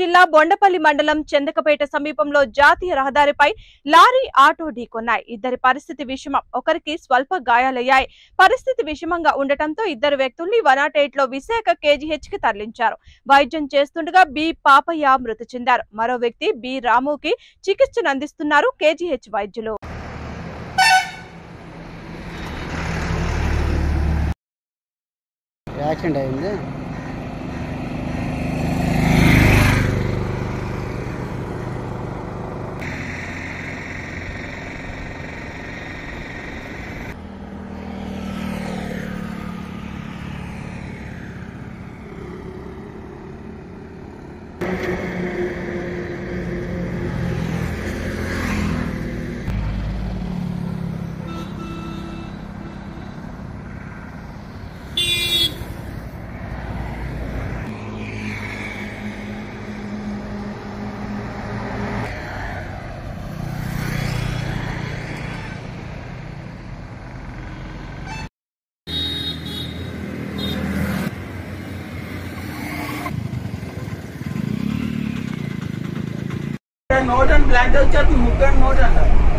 జిల్లా బొండపల్లి మండలం చందకపేట సమీపంలో జాతీయ రహదారిపై లారీ ఆటో ఢీకొన్నాయి. ఇద్దరి పరిస్థితి విషమం. ఒకరికి స్వల్ప గాయాలయ్యాయి. పరిస్థితి విషమంగా ఉండటంతో ఇద్దరు వ్యక్తుల్ని వనాటేట్లో విశాఖ కేజీహెచ్కి తరలించారు. వైద్యం చేస్తుండగా బి పాపయ్య మృతి చెందారు. మరో వ్యక్తి బి రాముకి చికిత్సను అందిస్తున్నారు కేజీహెచ్ వైద్యులు. యాక్సిడెంట్ అయింది. मॉडर्न ब्लैंडर चाहिए मुकेश मॉडर्न